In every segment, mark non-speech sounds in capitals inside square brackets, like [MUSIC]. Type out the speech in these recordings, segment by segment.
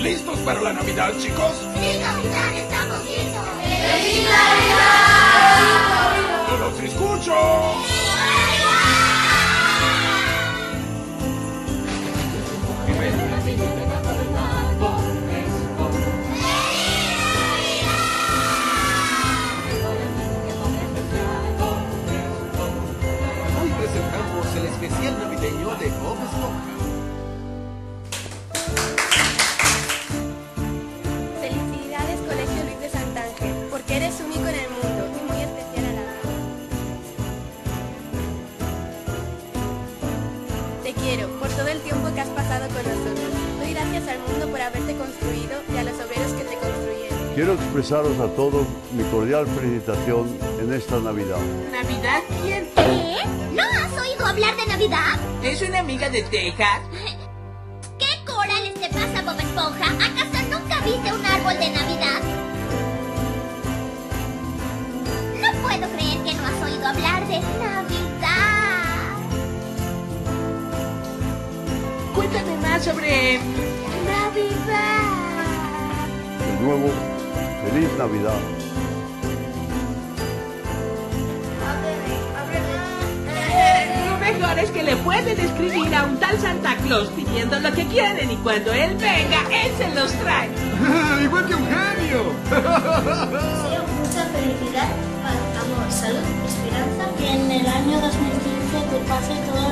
¿Listos para la Navidad, chicos? ¡Sí, capitán! ¡Estamos listos! ¡Feliz Navidad! ¡No los escucho! Te quiero por todo el tiempo que has pasado con nosotros. Doy gracias al mundo por haberte construido y a los obreros que te construyeron. Quiero expresaros a todos mi cordial felicitación en esta Navidad. ¿Navidad quién? ¿Qué? ¿No has oído hablar de Navidad? ¿Es una amiga de Texas? ¿Qué corales te pasa, Bob Esponja? ¿Acaso nunca viste un árbol de Navidad? Sobre... Navidad. De nuevo, feliz Navidad. Lo mejor es que le pueden escribir a un tal Santa Claus pidiendo lo que quieren y cuando él venga, él se los trae. [LAUGHS] ¡Igual que un genio! Deseo mucha felicidad, amor, salud, esperanza. Que en el año 2015 te pase todo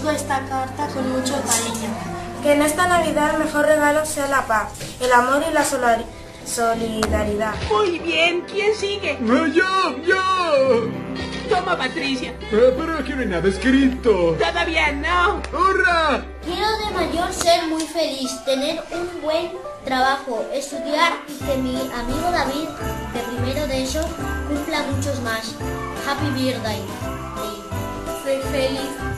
dedico esta carta con mucho cariño. Que en esta Navidad el mejor regalo sea la paz, el amor y la solidaridad. Muy bien, ¿quién sigue? ¡Eh, ¡Yo! ¡Yo! Toma, Patricia. Eh, pero aquí no hay nada escrito. Todavía no. ¡Hurra! Quiero de mayor ser muy feliz, tener un buen trabajo, estudiar y que mi amigo David, de primero de eso, cumpla muchos más. Happy birthday. Soy feliz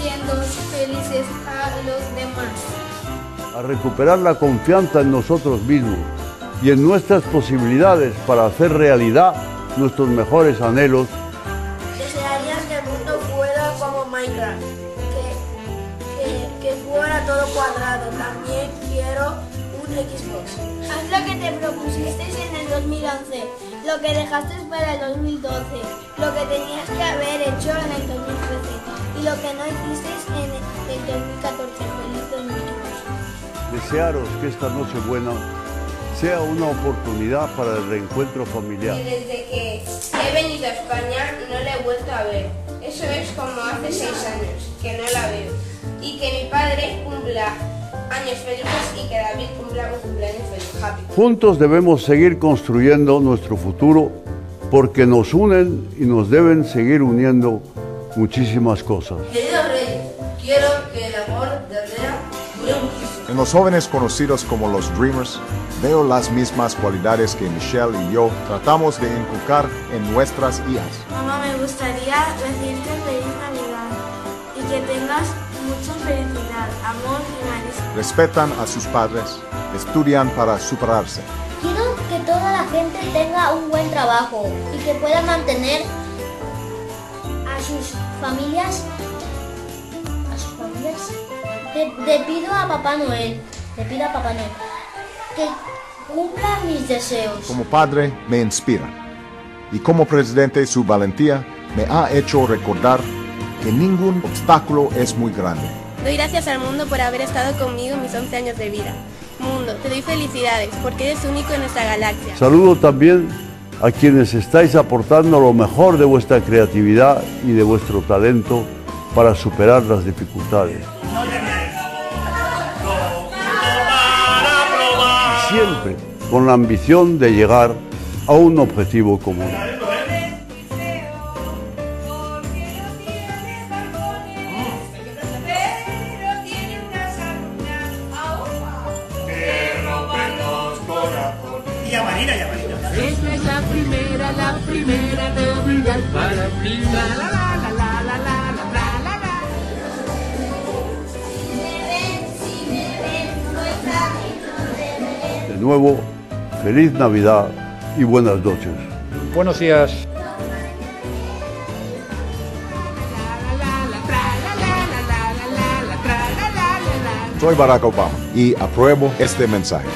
haciendo felices a los demás. A recuperar la confianza en nosotros mismos y en nuestras posibilidades para hacer realidad nuestros mejores anhelos. Desearía que el mundo fuera como Minecraft, que, que, que fuera todo cuadrado. También quiero un Xbox. Haz lo que te propusiste en el 2011, lo que dejaste para el 2012, lo que tenías que haber hecho en el 2013 y lo que no hiciste en el 2014. Feliz 2014. Desearos que esta noche buena sea una oportunidad para el reencuentro familiar. desde que he venido a España no la he vuelto a ver. Eso es como hace seis años que no la veo. Y que mi padre cumpla años felices y que David cumpla un cumpleaños feliz. Happy. Juntos debemos seguir construyendo nuestro futuro porque nos unen y nos deben seguir uniendo muchísimas cosas. Queridos reyes, quiero que el amor de Rea dure muchísimo. En los jóvenes conocidos como los Dreamers, veo las mismas cualidades que Michelle y yo tratamos de inculcar en nuestras hijas. Mamá, me gustaría decirte feliz Navidad y que tengas mucha felicidad, amor y marisco. Respetan a sus padres, estudian para superarse. Quiero que toda la gente tenga un buen trabajo y que pueda mantener sus familias. A sus familias. Te, te pido a Papá Noel, te pido a Papá Noel que cumpla mis deseos. Como padre me inspira y como presidente su valentía me ha hecho recordar que ningún obstáculo es muy grande. Doy gracias al mundo por haber estado conmigo en mis 11 años de vida. Mundo, te doy felicidades porque eres único en nuestra galaxia. Saludo también a quienes estáis aportando lo mejor de vuestra creatividad y de vuestro talento para superar las dificultades. Siempre con la ambición de llegar a un objetivo común. Y a Marina, y a Marina. Esta es la primera, la primera Navidad para. La, la, la, la, la, la, la, la, la, la. De nuevo, feliz Navidad y buenas noches. Buenos días. La, la, la, tra, la, la, la, la, la, la, tra, la, la, la, la, Soy Barack Obama y apruebo este mensaje.